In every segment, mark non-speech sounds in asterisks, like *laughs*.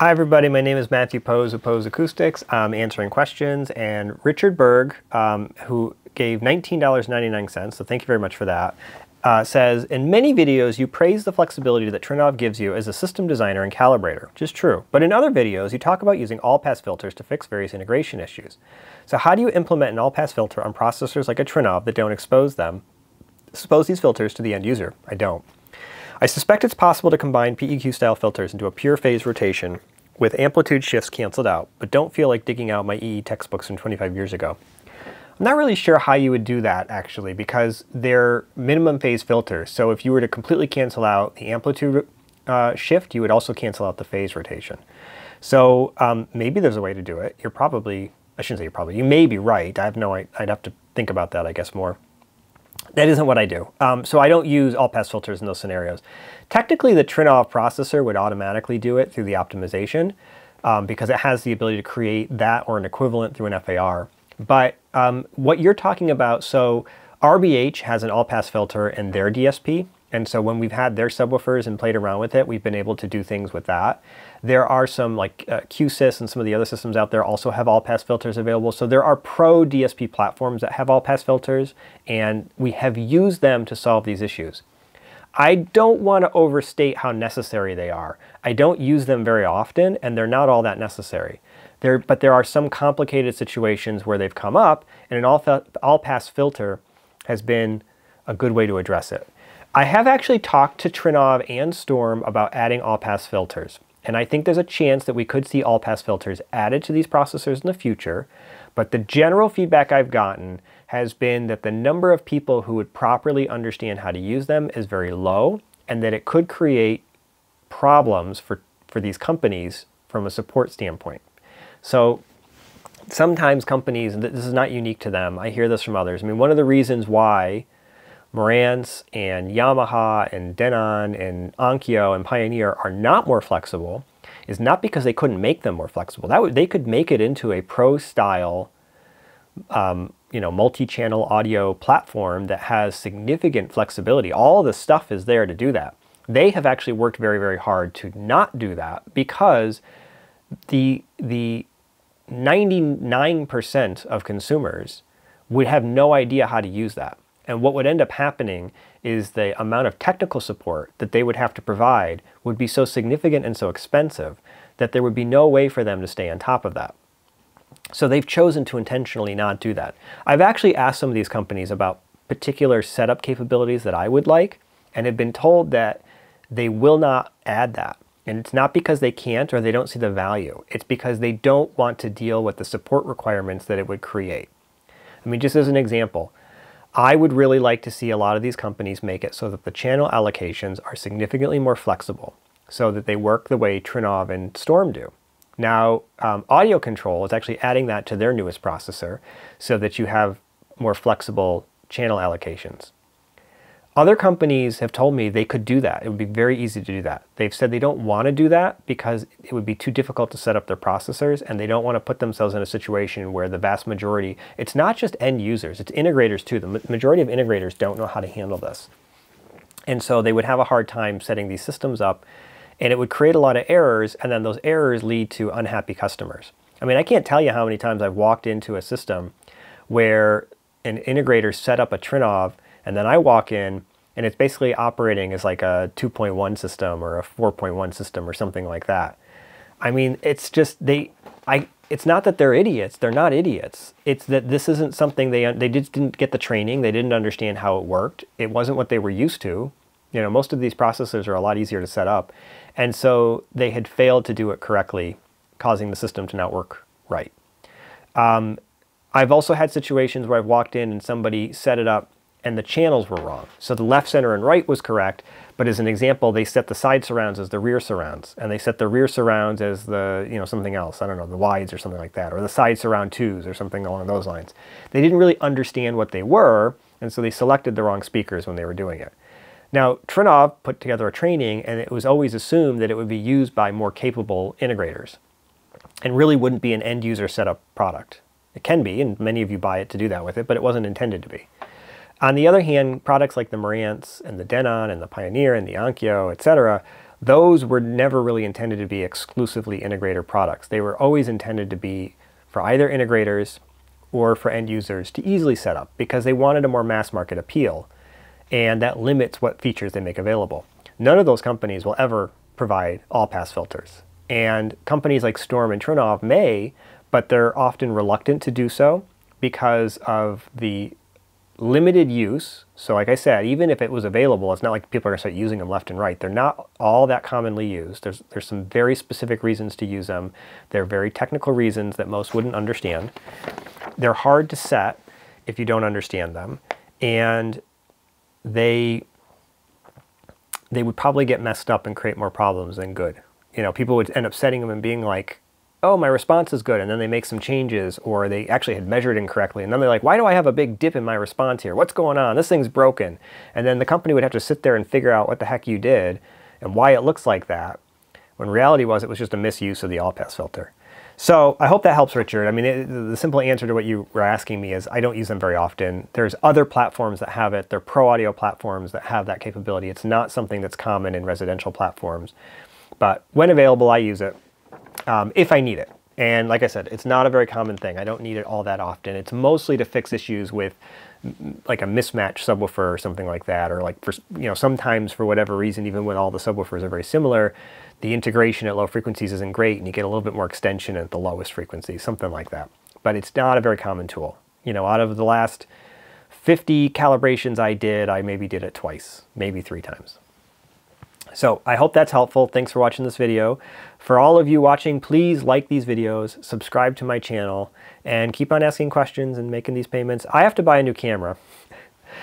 Hi everybody, my name is Matthew Poes of Poes Acoustics. I'm answering questions and Richard Berg, um, who gave $19.99, so thank you very much for that, uh, says, in many videos you praise the flexibility that Trinnov gives you as a system designer and calibrator, which is true. But in other videos you talk about using all-pass filters to fix various integration issues. So how do you implement an all-pass filter on processors like a Trinnov that don't expose them, expose these filters to the end user? I don't. I suspect it's possible to combine PEQ-style filters into a pure phase rotation with amplitude shifts canceled out, but don't feel like digging out my EE textbooks from 25 years ago. I'm not really sure how you would do that actually because they're minimum phase filters. So if you were to completely cancel out the amplitude uh, shift, you would also cancel out the phase rotation. So um, maybe there's a way to do it. You're probably, I shouldn't say you're probably, you may be right. I have no, I'd have to think about that I guess more. That isn't what I do. Um, so I don't use all-pass filters in those scenarios. Technically, the Trinnov processor would automatically do it through the optimization um, because it has the ability to create that or an equivalent through an FIR. But um, what you're talking about, so RBH has an all-pass filter in their DSP. And so when we've had their subwoofers and played around with it, we've been able to do things with that. There are some like uh, QSYS and some of the other systems out there also have all-pass filters available. So there are pro DSP platforms that have all-pass filters and we have used them to solve these issues. I don't want to overstate how necessary they are. I don't use them very often and they're not all that necessary. There, but there are some complicated situations where they've come up and an all-pass filter has been a good way to address it. I have actually talked to Trinnov and Storm about adding all-pass filters. And I think there's a chance that we could see all-pass filters added to these processors in the future. But the general feedback I've gotten has been that the number of people who would properly understand how to use them is very low and that it could create problems for, for these companies from a support standpoint. So sometimes companies, this is not unique to them, I hear this from others. I mean, one of the reasons why Marantz and Yamaha and Denon and Onkyo and Pioneer are not more flexible is not because they couldn't make them more flexible. That they could make it into a pro style, um, you know, multi-channel audio platform that has significant flexibility. All the stuff is there to do that. They have actually worked very, very hard to not do that because the the 99% of consumers would have no idea how to use that. And what would end up happening is the amount of technical support that they would have to provide would be so significant and so expensive that there would be no way for them to stay on top of that. So they've chosen to intentionally not do that. I've actually asked some of these companies about particular setup capabilities that I would like and have been told that they will not add that. And it's not because they can't or they don't see the value. It's because they don't want to deal with the support requirements that it would create. I mean, just as an example, I would really like to see a lot of these companies make it so that the channel allocations are significantly more flexible so that they work the way Trinnov and Storm do. Now, um, audio control is actually adding that to their newest processor so that you have more flexible channel allocations. Other companies have told me they could do that. It would be very easy to do that. They've said they don't want to do that because it would be too difficult to set up their processors and they don't want to put themselves in a situation where the vast majority, it's not just end users, it's integrators too. The majority of integrators don't know how to handle this. And so they would have a hard time setting these systems up and it would create a lot of errors and then those errors lead to unhappy customers. I mean, I can't tell you how many times I've walked into a system where an integrator set up a Trinnov and then I walk in and it's basically operating as like a 2.1 system or a 4.1 system or something like that. I mean, it's just they I it's not that they're idiots. They're not idiots. It's that this isn't something they they just didn't get the training. They didn't understand how it worked. It wasn't what they were used to. You know, most of these processors are a lot easier to set up. And so they had failed to do it correctly, causing the system to not work right. Um, I've also had situations where I've walked in and somebody set it up and the channels were wrong. So the left, center, and right was correct, but as an example, they set the side surrounds as the rear surrounds, and they set the rear surrounds as the, you know, something else, I don't know, the wides or something like that, or the side surround twos or something along those lines. They didn't really understand what they were, and so they selected the wrong speakers when they were doing it. Now, Trinnov put together a training, and it was always assumed that it would be used by more capable integrators, and really wouldn't be an end user setup product. It can be, and many of you buy it to do that with it, but it wasn't intended to be. On the other hand, products like the Marantz and the Denon and the Pioneer and the Onkyo, etc., those were never really intended to be exclusively integrator products. They were always intended to be for either integrators or for end users to easily set up because they wanted a more mass market appeal and that limits what features they make available. None of those companies will ever provide all pass filters. And companies like Storm and Trinnov may, but they're often reluctant to do so because of the limited use. So like I said, even if it was available, it's not like people are to start using them left and right. They're not all that commonly used. There's, there's some very specific reasons to use them. They're very technical reasons that most wouldn't understand. They're hard to set if you don't understand them. And they, they would probably get messed up and create more problems than good. You know, people would end up setting them and being like, oh, my response is good, and then they make some changes, or they actually had measured incorrectly, and then they're like, why do I have a big dip in my response here? What's going on? This thing's broken. And then the company would have to sit there and figure out what the heck you did and why it looks like that, when reality was it was just a misuse of the all-pass filter. So I hope that helps, Richard. I mean, it, the simple answer to what you were asking me is I don't use them very often. There's other platforms that have it. They're pro audio platforms that have that capability. It's not something that's common in residential platforms. But when available, I use it um, if I need it. And like I said, it's not a very common thing. I don't need it all that often. It's mostly to fix issues with like a mismatch subwoofer or something like that, or like for, you know, sometimes for whatever reason, even when all the subwoofers are very similar, the integration at low frequencies isn't great and you get a little bit more extension at the lowest frequency, something like that. But it's not a very common tool. You know, out of the last 50 calibrations I did, I maybe did it twice, maybe three times. So I hope that's helpful. Thanks for watching this video. For all of you watching, please like these videos, subscribe to my channel, and keep on asking questions and making these payments. I have to buy a new camera. *laughs*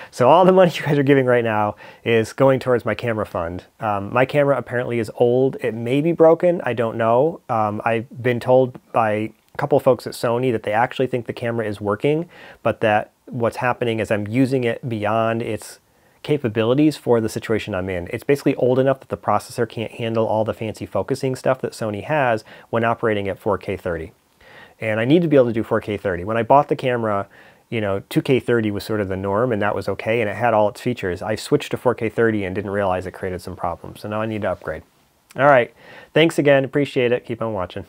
So all the money *laughs* you guys are giving right now is going towards my camera fund. Um, my camera apparently is old. It may be broken. I don't know. Um, I've been told by a couple folks at Sony that they actually think the camera is working, but that what's happening is I'm using it beyond its capabilities for the situation I'm in. It's basically old enough that the processor can't handle all the fancy focusing stuff that Sony has when operating at 4K 30. And I need to be able to do 4K 30. When I bought the camera, you know, 2K 30 was sort of the norm and that was okay and it had all its features. I switched to 4K 30 and didn't realize it created some problems. So now I need to upgrade. All right. Thanks again. Appreciate it. Keep on watching.